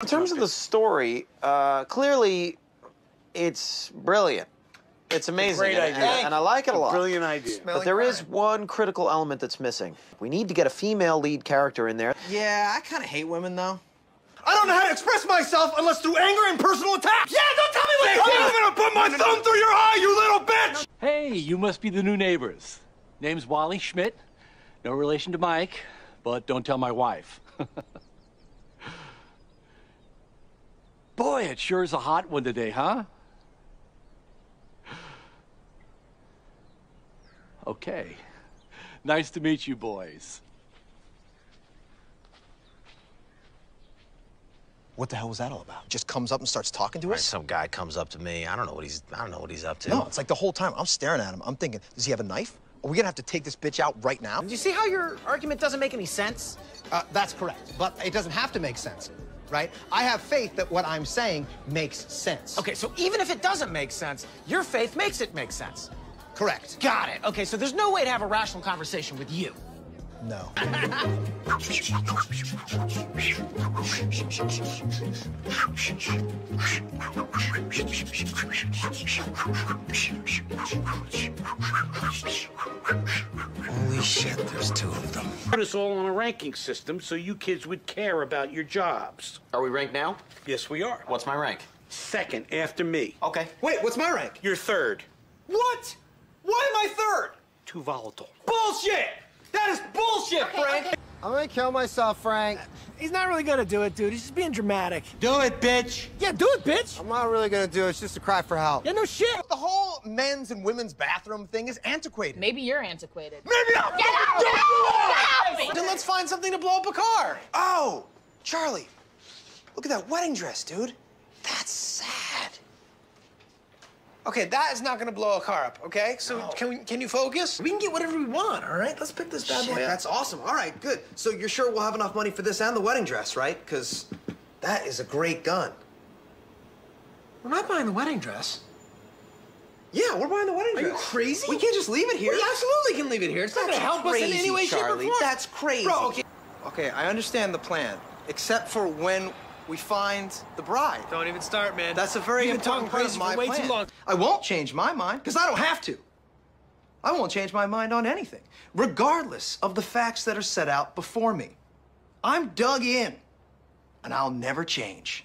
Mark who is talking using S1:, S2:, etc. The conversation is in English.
S1: In terms of the story, uh, clearly, it's brilliant. It's amazing,
S2: great
S1: and,
S2: idea.
S1: and- and I like it a lot.
S2: Brilliant idea.
S1: But there is one critical element that's missing. We need to get a female lead character in there.
S3: Yeah, I kind of hate women though.
S4: I don't know how to express myself unless through anger and personal attacks. Yeah, don't tell me what to do. I'm gonna put my thumb through your eye, you little bitch.
S5: Hey, you must be the new neighbors. Name's Wally Schmidt. No relation to Mike, but don't tell my wife. Boy, it sure is a hot one today, huh? Okay. Nice to meet you, boys.
S3: What the hell was that all about? Just comes up and starts talking to us?
S6: Some guy comes up to me. I don't know what he's. I don't know what he's up to.
S3: No, it's like the whole time I'm staring at him. I'm thinking, does he have a knife? Are we gonna have to take this bitch out right now?
S7: Do you see how your argument doesn't make any sense?
S8: Uh, that's correct, but it doesn't have to make sense, right? I have faith that what I'm saying makes sense.
S7: Okay, so even if it doesn't make sense, your faith makes it make sense.
S8: Correct.
S7: Got it. Okay, so there's no way to have a rational conversation with you.
S3: No.
S6: Holy shit! There's two of them.
S2: Put us all on a ranking system so you kids would care about your jobs.
S1: Are we ranked now?
S2: Yes, we are.
S1: What's my rank?
S2: Second after me.
S1: Okay.
S4: Wait, what's my rank?
S2: You're third.
S4: What? Why am I third?
S2: Too volatile.
S4: Bullshit! That is bullshit, Frank.
S8: I'm gonna kill myself, Frank.
S9: He's not really gonna do it, dude. He's just being dramatic.
S4: Do it, bitch.
S9: Yeah, do it, bitch.
S8: I'm not really gonna do it. It's just a cry for help.
S9: Yeah, no shit.
S3: The whole men's and women's bathroom thing is antiquated.
S10: Maybe you're antiquated.
S3: Maybe I'm
S10: Get out! Get out!
S3: Then let's find something to blow up a car. Oh, Charlie, look at that wedding dress, dude. That's sad.
S4: Okay, that is not gonna blow a car up. Okay, so can we? Can you focus? We can get whatever we want. All right, let's pick this bad
S3: Shit,
S4: boy up.
S3: that's awesome. All right, good. So you're sure we'll have enough money for this and the wedding dress, right? Because that is a great gun.
S4: We're not buying the wedding dress.
S3: Yeah, we're buying the wedding
S4: Are
S3: dress.
S4: you crazy?
S3: We can't just leave it here.
S4: We absolutely can leave it here. It's not gonna help us in any way,
S3: Charlie.
S4: shape, or form.
S3: That's crazy.
S4: Bro, okay.
S3: Okay, I understand the plan, except for when we find the bride.
S4: Don't even start, man.
S3: That's a very
S4: You've
S3: important part of my
S4: way
S3: plan.
S4: too long.
S3: I won't change my mind because I don't have to. I won't change my mind on anything, regardless of the facts that are set out before me. I'm dug in, and I'll never change.